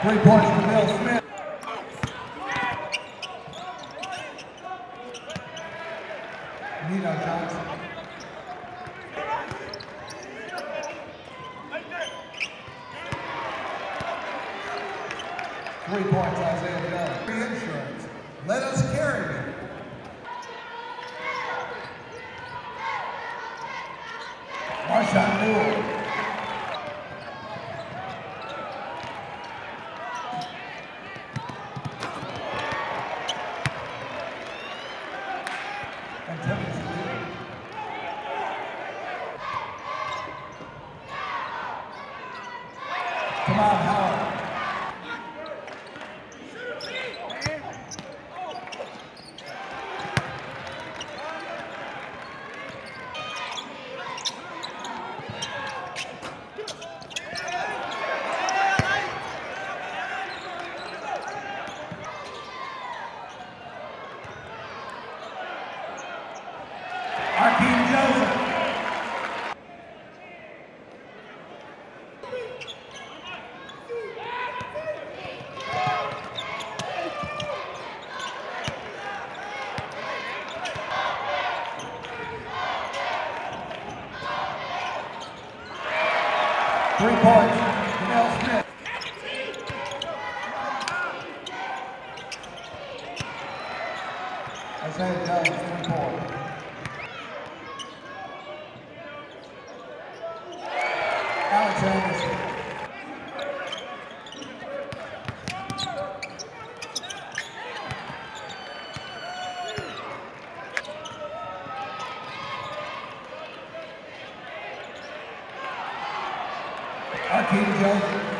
Three points for Bill Smith. Three points, Isaiah Jones. Free insurance. Let us carry you. Marshawn Newell. Come on, Howard. Arkeem Joseph. Three points, Janelle Smith. Isaiah Jones, three points. Alex Anderson. Akeem Joseph.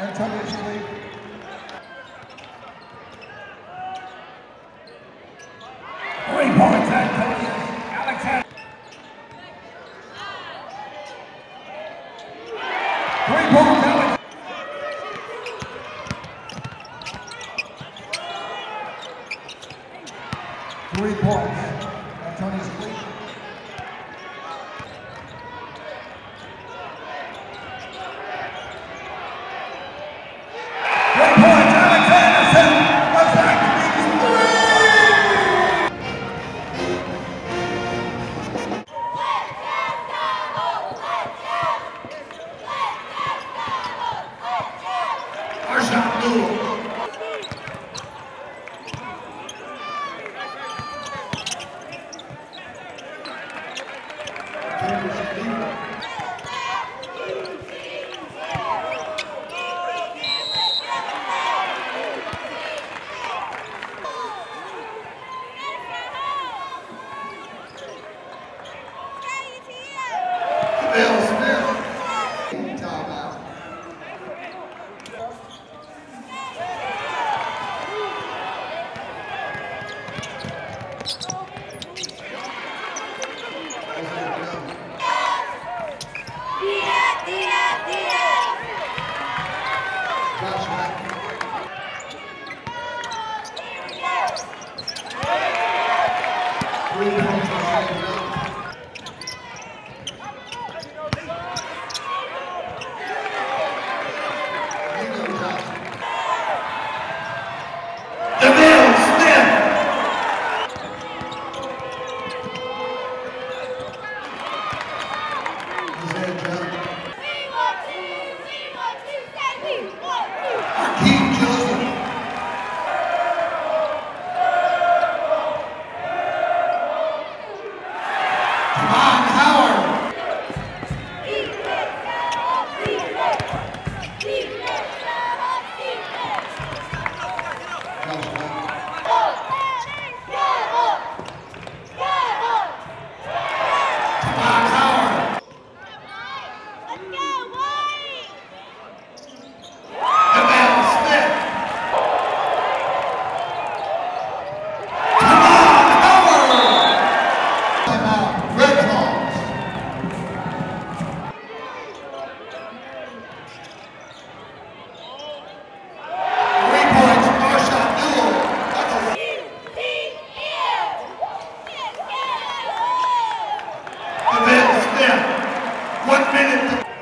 Antonius Cleveland. Three points, Antonius. Alexander. Three points, Alex. Three points. Three points, Isaiah Jones. Nino Johnson. DeVille Smith. Isaiah Jones. Akeem Joseph. Devon Howard. Minute.